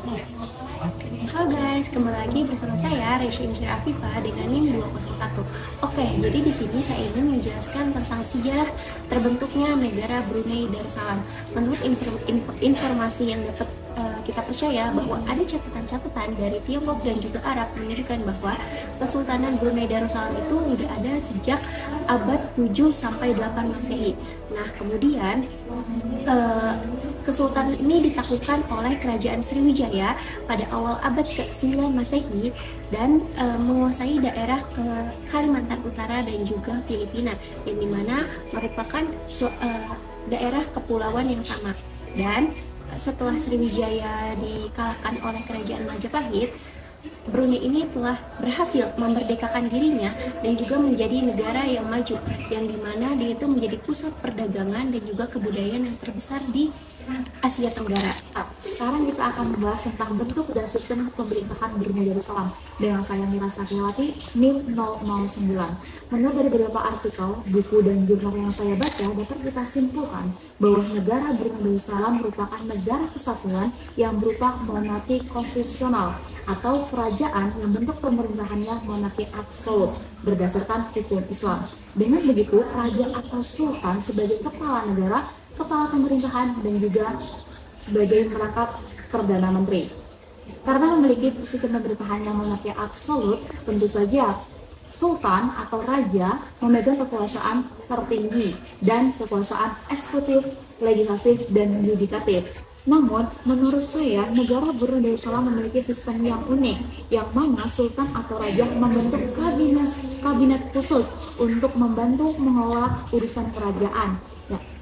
Halo guys, kembali lagi bersama saya Resya Insyir Afifah dengan NIM 201. Oke, jadi di sini saya ingin menjelaskan tentang sejarah terbentuknya negara Brunei Darussalam. Menurut informasi yang dapat uh, kita percaya bahwa ada catatan-catatan dari Tiongkok dan juga Arab menunjukkan bahwa Kesultanan Brunei Darussalam itu sudah ada sejak abad 7 sampai 8 Masehi. Nah, kemudian uh, Kesultanan ini ditaklukkan oleh Kerajaan Sriwijaya pada awal abad ke-9 Masehi dan e, menguasai daerah ke Kalimantan Utara dan juga Filipina yang di mana merupakan su, e, daerah kepulauan yang sama. Dan setelah Sriwijaya dikalahkan oleh Kerajaan Majapahit Brunei ini telah berhasil memerdekakan dirinya dan juga menjadi negara yang maju yang di mana dia itu menjadi pusat perdagangan dan juga kebudayaan yang terbesar di Asia Tenggara. Ah, sekarang kita akan membahas tentang bentuk dan sistem pemerintahan Brunei Darussalam dengan saya Mira Sakyawati NIM 009. Menurut dari beberapa artikel, buku dan jurnal yang saya baca dapat kita simpulkan bahwa negara Brunei Darussalam merupakan negara kesatuan yang berupa monarki konstitusional atau kerajaan yang bentuk pemerintahannya monarki absolut berdasarkan hukum Islam. Dengan begitu, raja atau sultan sebagai kepala negara kepala pemerintahan dan juga sebagai merangkap perdana menteri. Karena memiliki sistem pemerintahan yang monarki absolut, tentu saja sultan atau raja memegang kekuasaan tertinggi dan kekuasaan eksekutif, legislatif, dan yudikatif. Namun, menurut saya, negara Brunei Darussalam memiliki sistem yang unik, yang mana sultan atau raja membentuk kabinet kabinet khusus untuk membantu mengelola urusan kerajaan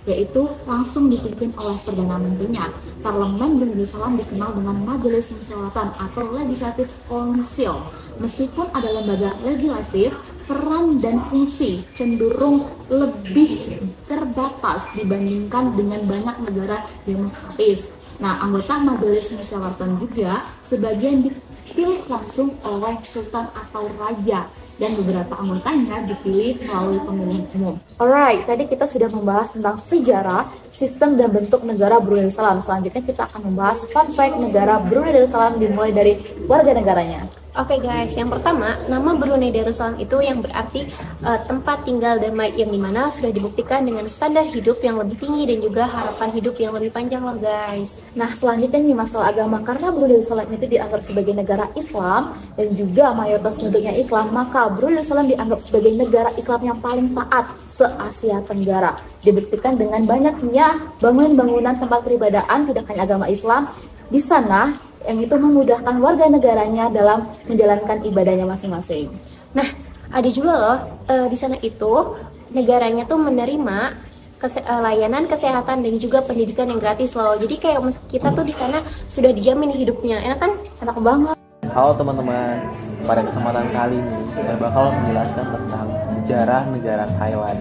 yaitu langsung dipimpin oleh Perdana Menterinya. Parlemen Darussalam dikenal dengan Majelis Musyawaratan atau Legislative Council. Meskipun ada lembaga legislatif, peran dan fungsi cenderung lebih terbatas dibandingkan dengan banyak negara demokratis. Nah, anggota Majelis Musyawaratan juga sebagian dipilih langsung oleh sultan atau raja dan beberapa anggotanya dipilih melalui pemilihan umum. Alright, tadi kita sudah membahas tentang sejarah, sistem dan bentuk negara Brunei Darussalam. Selanjutnya kita akan membahas fun fact negara Brunei Darussalam dimulai dari warga negaranya. Oke okay guys, yang pertama, nama Brunei Darussalam itu yang berarti uh, tempat tinggal damai yang di mana sudah dibuktikan dengan standar hidup yang lebih tinggi dan juga harapan hidup yang lebih panjang loh guys. Nah selanjutnya nih masalah agama karena Brunei Darussalam itu dianggap sebagai negara Islam dan juga mayoritas penduduknya Islam, maka Brunei Darussalam dianggap sebagai negara Islam yang paling taat se-Asia Tenggara. Dibuktikan dengan banyaknya bangunan-bangunan tempat peribadahan tidak hanya agama Islam di sana yang itu memudahkan warga negaranya dalam menjalankan ibadahnya masing-masing. Nah, ada juga loh e, di sana itu negaranya tuh menerima kese eh, layanan kesehatan dan juga pendidikan yang gratis loh. Jadi kayak kita tuh di sana sudah dijamin hidupnya. Enak kan? Enak banget. Halo teman-teman, pada kesempatan kali ini saya bakal menjelaskan tentang sejarah negara Thailand.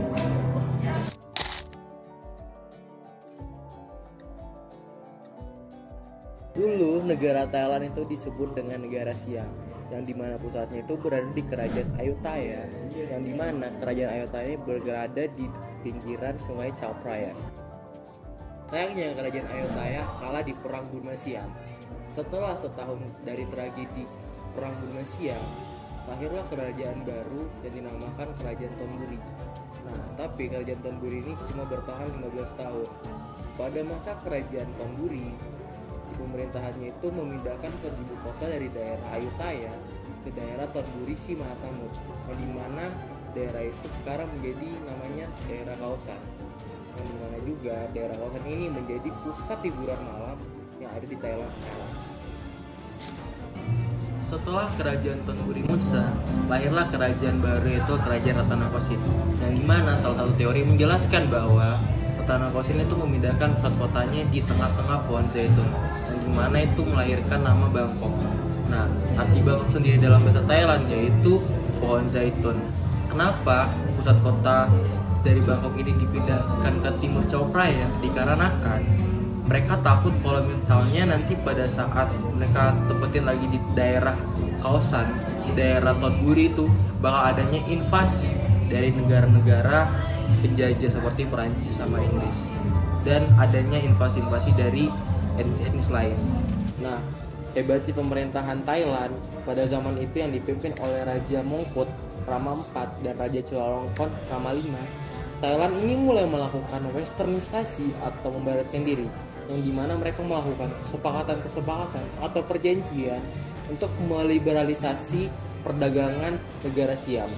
Dulu negara Thailand itu disebut dengan negara Siam, yang di mana pusatnya itu berada di kerajaan Ayutthaya, yang di mana kerajaan Ayutthaya ini berada di pinggiran sungai Chao Phraya. Sayangnya kerajaan Ayutthaya kalah di perang Burma Siam. Setelah setahun dari tragedi perang Burma Siam, lahirlah kerajaan baru yang dinamakan kerajaan Tonburi. Nah, tapi kerajaan Tonburi ini cuma bertahan 15 tahun. Pada masa kerajaan Tonburi, pemerintahannya itu memindahkan ke ibu kota dari daerah Ayutthaya ke daerah Tonburishi Mahasamud yang di mana daerah itu sekarang menjadi namanya daerah Kaosan yang di mana juga daerah Kaosan ini menjadi pusat hiburan malam yang ada di Thailand sekarang setelah kerajaan Tonburi Musa, lahirlah kerajaan baru yaitu kerajaan Ratanakosin. Yang di mana salah satu teori menjelaskan bahwa Ratanakosin itu memindahkan pusat kotanya di tengah-tengah pohon zaitun mana itu melahirkan nama Bangkok. Nah, arti Bangkok sendiri dalam bahasa Thailand yaitu pohon zaitun. Kenapa pusat kota dari Bangkok ini dipindahkan ke timur Chao Phraya? Dikarenakan mereka takut kalau misalnya nanti pada saat mereka tempatin lagi di daerah kawasan di daerah Totburi itu bakal adanya invasi dari negara-negara penjajah seperti Perancis sama Inggris dan adanya invasi-invasi dari etnis-etnis lain. Nah, hebatnya pemerintahan Thailand pada zaman itu yang dipimpin oleh Raja Mongkut Rama IV dan Raja Chulalongkorn Rama V. Thailand ini mulai melakukan westernisasi atau membaratkan diri yang di mana mereka melakukan kesepakatan-kesepakatan atau perjanjian untuk meliberalisasi perdagangan negara Siam.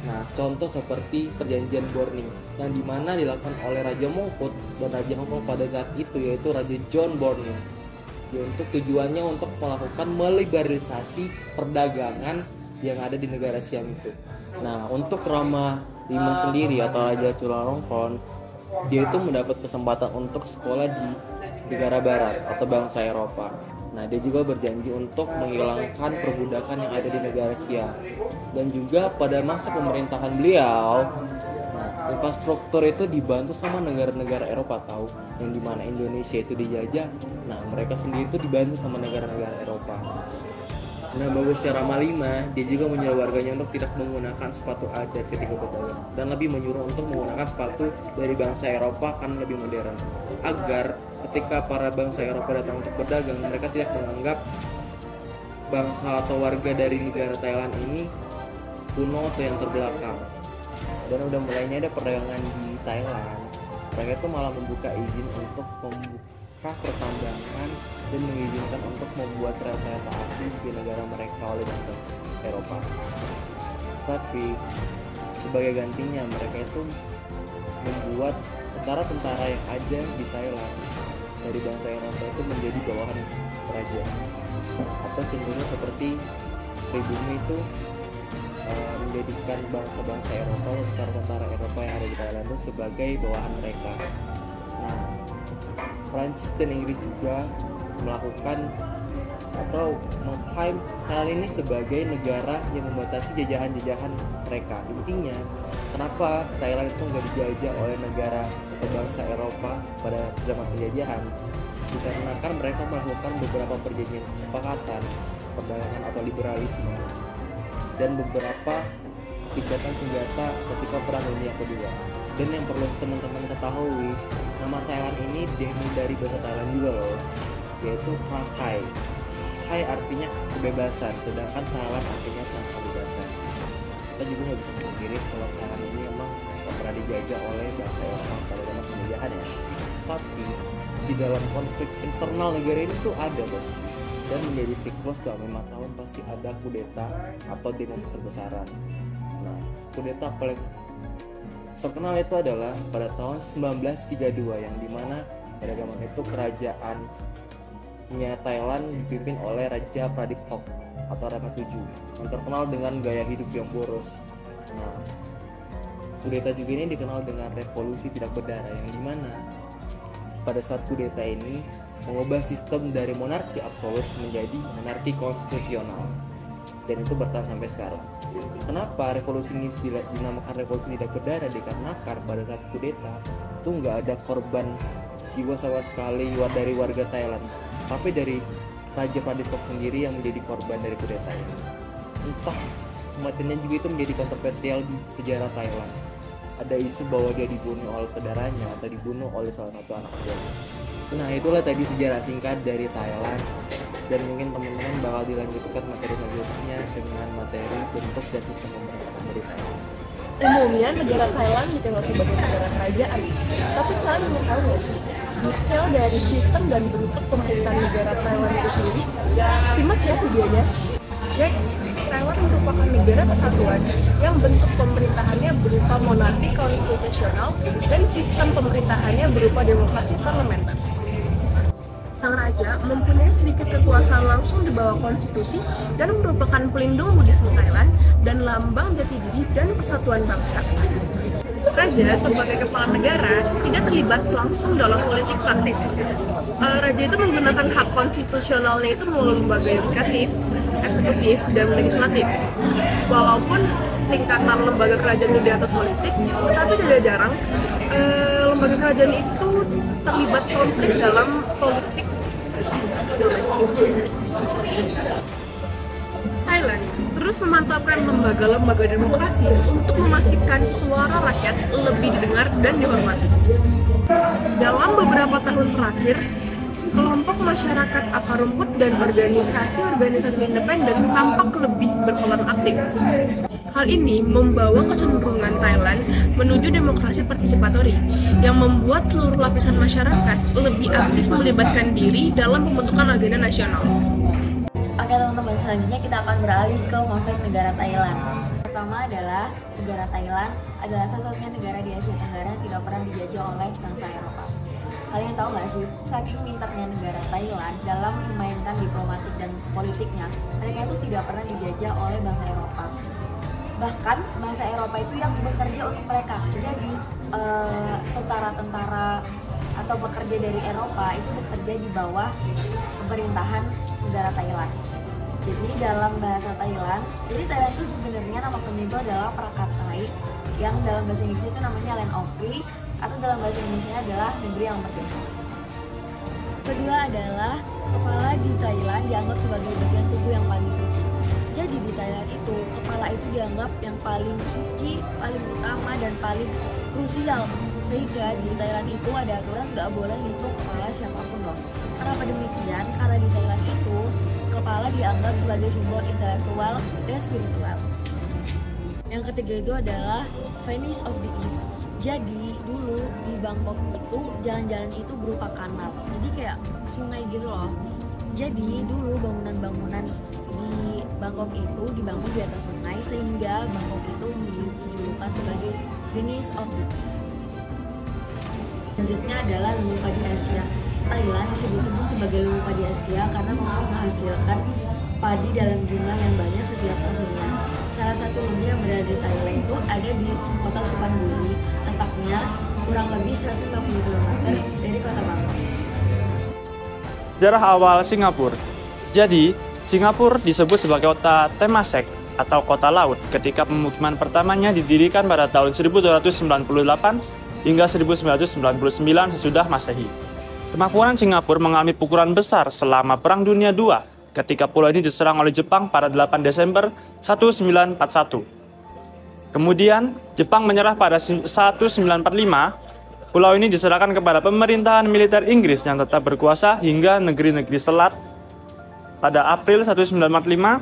Nah, contoh seperti perjanjian Borning yang di mana dilakukan oleh Raja Mongkut dan Raja Hongkong pada saat itu yaitu Raja John Borning. Ya, untuk tujuannya untuk melakukan meliberalisasi perdagangan yang ada di negara Siam itu. Nah, untuk Rama V sendiri atau Raja Chulalongkorn, dia itu mendapat kesempatan untuk sekolah di negara barat atau bangsa Eropa. Nah, dia juga berjanji untuk menghilangkan perbudakan yang ada di negara Siam. Dan juga pada masa pemerintahan beliau, nah, infrastruktur itu dibantu sama negara-negara Eropa tahu, yang di mana Indonesia itu dijajah. Nah, mereka sendiri itu dibantu sama negara-negara Eropa. Nah, bagus secara malima, dia juga menyuruh warganya untuk tidak menggunakan sepatu adat ketika berdagang dan lebih menyuruh untuk menggunakan sepatu dari bangsa Eropa kan lebih modern. Agar ketika para bangsa Eropa datang untuk berdagang mereka tidak menganggap bangsa atau warga dari negara Thailand ini kuno atau yang terbelakang. Dan udah mulainya ada perdagangan di Thailand. Mereka itu malah membuka izin untuk membuka pertambangan dan mengizinkan untuk membuat rel kereta api di negara mereka oleh bangsa Eropa. Tapi sebagai gantinya mereka itu membuat tentara-tentara yang ada di Thailand dari bangsa Eropa itu menjadi bawahan kerajaan atau cenderung seperti pribumi itu uh, menjadikan bangsa-bangsa Eropa tentara-tentara Eropa yang ada di Thailand itu sebagai bawahan mereka. Prancis dan Inggris juga melakukan atau mengklaim Thailand ini sebagai negara yang membatasi jajahan-jajahan mereka. Intinya, kenapa Thailand itu nggak dijajah oleh negara atau bangsa Eropa pada zaman penjajahan? Dikarenakan mereka melakukan beberapa perjanjian kesepakatan, perdagangan atau liberalisme, dan beberapa ikatan senjata ketika Perang Dunia Kedua. Dan yang perlu teman-teman ketahui, nama Thailand ini diambil dari bahasa Thailand juga loh, yaitu Hakai. Hai artinya kebebasan, sedangkan Thailand artinya tanpa kebebasan. Kita juga nggak bisa memungkiri kalau Thailand ini emang pernah dijajah oleh bangsa Eropa pada zaman penjajahan ya. Tapi di dalam konflik internal negara ini tuh ada loh dan menjadi siklus dalam lima tahun pasti ada kudeta atau demo besar-besaran. Nah, kudeta paling terkenal itu adalah pada tahun 1932 yang di mana pada zaman itu kerajaan Thailand dipimpin oleh Raja Pradipok atau Rama VII yang terkenal dengan gaya hidup yang boros. Nah, kudeta juga ini dikenal dengan revolusi tidak berdarah yang di mana pada saat kudeta ini mengubah sistem dari monarki absolut menjadi monarki konstitusional dan itu bertahan sampai sekarang. Kenapa revolusi ini dinamakan revolusi tidak berdarah? Dikarenakan pada saat kudeta itu nggak ada korban jiwa sama sekali dari warga Thailand tapi dari Raja Pradipok sendiri yang menjadi korban dari kudeta ini. Entah kematiannya juga itu menjadi kontroversial di sejarah Thailand. Ada isu bahwa dia dibunuh oleh saudaranya atau dibunuh oleh salah satu anak buahnya. Nah itulah tadi sejarah singkat dari Thailand dan mungkin teman-teman bakal dilanjutkan materi selanjutnya dengan materi bentuk dan sistem pemerintahan dari Thailand. Umumnya negara Thailand dikenal sebagai negara kerajaan, tapi kalian ingin tahu nggak sih detail dari sistem dan bentuk pemerintahan negara Thailand itu sendiri? Simak ya videonya. Jadi, Thailand merupakan negara kesatuan yang bentuk pemerintahannya berupa monarki konstitusional dan sistem pemerintahannya berupa demokrasi parlementer. Sang raja mempunyai sedikit kekuasaan langsung di bawah konstitusi dan merupakan pelindung Buddhisme Thailand dan lambang jati diri dan kesatuan bangsa. Raja sebagai kepala negara tidak terlibat langsung dalam politik praktis. Uh, Raja itu menggunakan hak konstitusionalnya itu melalui lembaga yudikatif, eksekutif, dan legislatif. Walaupun tingkatan lembaga kerajaan di atas politik, tapi tidak jarang uh, lembaga kerajaan itu terlibat konflik dalam politik Thailand terus memantapkan lembaga-lembaga demokrasi untuk memastikan suara rakyat lebih didengar dan dihormati. Dalam beberapa tahun terakhir, kelompok masyarakat akar rumput dan organisasi-organisasi independen tampak lebih berperan aktif. Hal ini membawa kecenderungan Thailand menuju demokrasi partisipatori yang membuat seluruh lapisan masyarakat lebih aktif melibatkan diri dalam pembentukan agenda nasional. Oke teman-teman, selanjutnya kita akan beralih ke konflik negara Thailand. Pertama adalah negara Thailand adalah satu-satunya negara di Asia Tenggara yang tidak pernah dijajah oleh bangsa Eropa. Kalian tahu nggak sih, saking pintarnya negara Thailand dalam memainkan diplomatik dan politiknya, mereka itu tidak pernah dijajah oleh bangsa Eropa bahkan bangsa Eropa itu yang bekerja untuk mereka. Jadi eh, tentara-tentara atau bekerja dari Eropa itu bekerja di bawah pemerintahan negara Thailand. Jadi dalam bahasa Thailand jadi Thailand itu sebenarnya nama penuh itu adalah Prakatai yang dalam bahasa Inggris itu namanya Land of Free atau dalam bahasa Indonesia adalah negeri yang merdeka. Kedua adalah kepala di Thailand dianggap sebagai bagian tubuh yang paling suci jadi di Thailand itu kepala itu dianggap yang paling suci, paling utama dan paling krusial. Sehingga di Thailand itu ada aturan nggak boleh nyentuh kepala siapa pun loh. Kenapa demikian? Karena di Thailand itu kepala dianggap sebagai simbol intelektual dan spiritual. Yang ketiga itu adalah Venice of the East. Jadi dulu di Bangkok itu jalan-jalan itu berupa kanal. Jadi kayak sungai gitu loh. Jadi dulu bangunan-bangunan Bangkok itu dibangun di atas sungai sehingga Bangkok itu memiliki julukan sebagai Venice of the East. Selanjutnya adalah Luwu Padi Asia. Thailand disebut-sebut sebagai Luwu Padi Asia karena mampu menghasilkan padi dalam jumlah yang banyak setiap tahunnya. Salah satu lumbung yang berada di Thailand itu ada di kota Supanburi, letaknya kurang lebih 150 km dari kota Bangkok. Sejarah awal Singapura. Jadi, Singapura disebut sebagai kota Temasek atau kota laut ketika pemukiman pertamanya didirikan pada tahun 1298 hingga 1999 sesudah Masehi. Kemakmuran Singapura mengalami pukulan besar selama Perang Dunia II ketika pulau ini diserang oleh Jepang pada 8 Desember 1941. Kemudian, Jepang menyerah pada 1945. Pulau ini diserahkan kepada pemerintahan militer Inggris yang tetap berkuasa hingga negeri-negeri selat pada April 1945,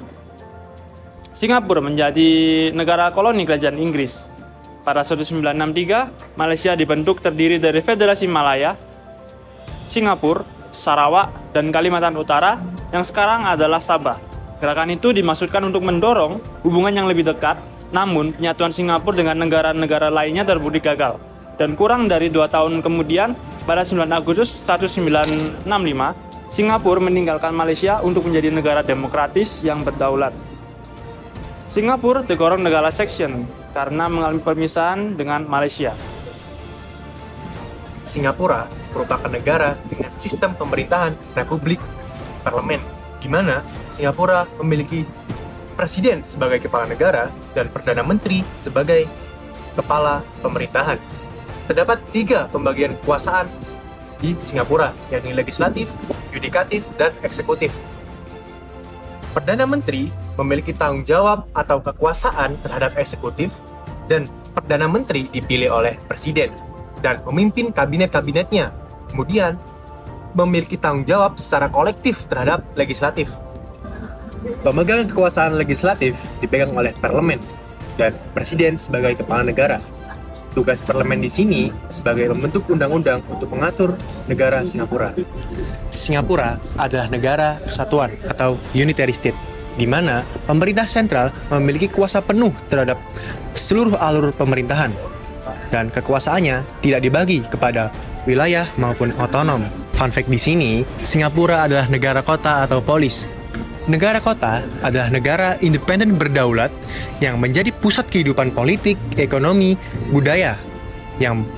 Singapura menjadi negara koloni kerajaan Inggris. Pada 1963, Malaysia dibentuk terdiri dari Federasi Malaya, Singapura, Sarawak, dan Kalimantan Utara yang sekarang adalah Sabah. Gerakan itu dimaksudkan untuk mendorong hubungan yang lebih dekat, namun penyatuan Singapura dengan negara-negara lainnya terbukti gagal. Dan kurang dari dua tahun kemudian, pada 9 Agustus 1965, Singapura meninggalkan Malaysia untuk menjadi negara demokratis yang berdaulat. Singapura tergolong negara section karena mengalami permisahan dengan Malaysia. Singapura merupakan negara dengan sistem pemerintahan republik parlemen, di mana Singapura memiliki presiden sebagai kepala negara dan perdana menteri sebagai kepala pemerintahan. Terdapat tiga pembagian kekuasaan di Singapura, yakni legislatif, yudikatif, dan eksekutif. Perdana Menteri memiliki tanggung jawab atau kekuasaan terhadap eksekutif, dan Perdana Menteri dipilih oleh Presiden dan memimpin kabinet-kabinetnya. Kemudian, memiliki tanggung jawab secara kolektif terhadap legislatif. Pemegang kekuasaan legislatif dipegang oleh parlemen dan presiden sebagai kepala negara. Tugas parlemen di sini sebagai pembentuk undang-undang untuk mengatur negara Singapura. Singapura adalah negara kesatuan atau unitary state, di mana pemerintah sentral memiliki kuasa penuh terhadap seluruh alur pemerintahan, dan kekuasaannya tidak dibagi kepada wilayah maupun otonom. Fun fact di sini, Singapura adalah negara kota atau polis, Negara kota adalah negara independen berdaulat yang menjadi pusat kehidupan politik, ekonomi, budaya yang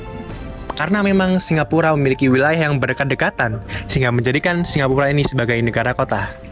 karena memang Singapura memiliki wilayah yang berdekat-dekatan sehingga menjadikan Singapura ini sebagai negara kota.